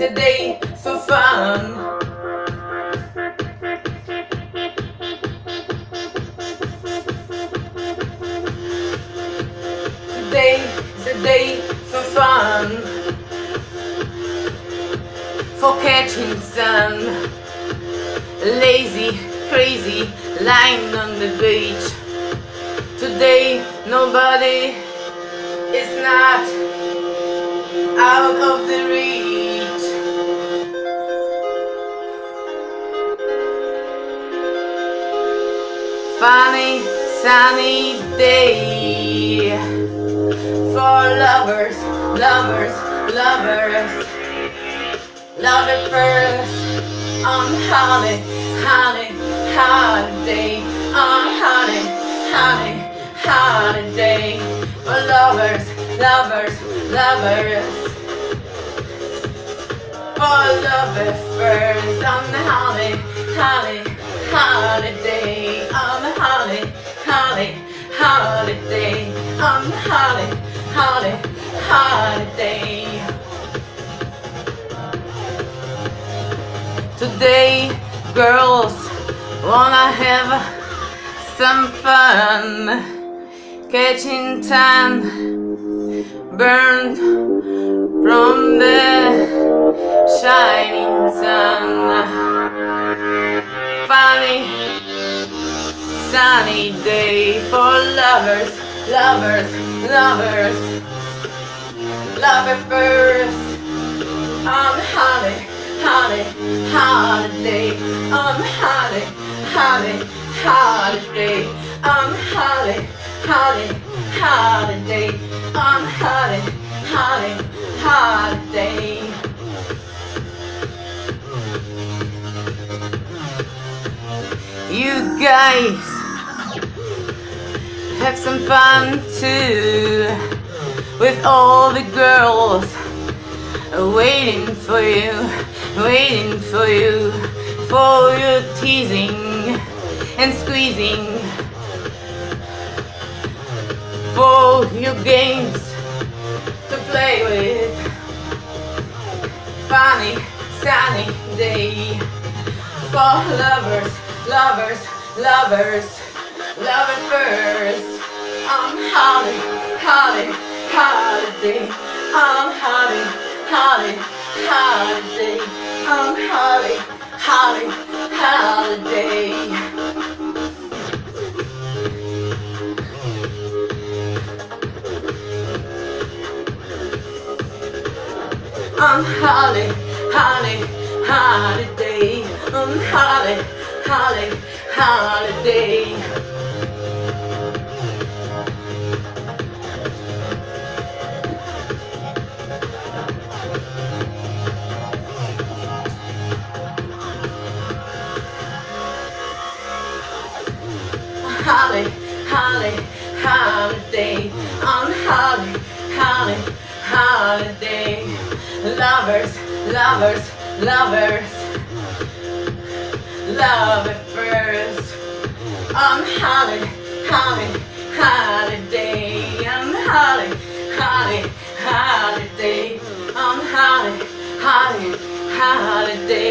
is a day for fun. Today is a day for fun. For catching sun. Lazy, crazy, lying on the beach. Today nobody is not out of the reach. Funny, sunny day for lovers, lovers, lovers. Love it first on honey, honey, holiday, on honey, honey, holiday for lovers, lovers, lovers. For lovers first on the holly, holly, holiday, holiday, um, on the holly, holly, holiday. Today, girls wanna have some fun, catching tan burned from the shining sun. Funny, sunny day for lovers, lovers, lovers. Love it first. On holly, holly, holiday, on holly, holly, holiday, on holly, holly, holiday, on holly, holly, holiday. You guys have some fun too with all the girls waiting for you, waiting for you, for your teasing and squeezing, for your games to play with. Funny, sunny day for lovers, lovers, lovers, love it first. I'm holly, holly, holiday. I'm holly, holly, holiday. I'm holly, holly, holiday. I'm holly, holly, holiday. I'm holly, holly, holiday. holly, holly, holiday. On holly, holly, holiday. Lovers, lovers, lovers. Love at first. On holly, holly, holiday. On holly, holly, holiday. On holly, holly, holiday.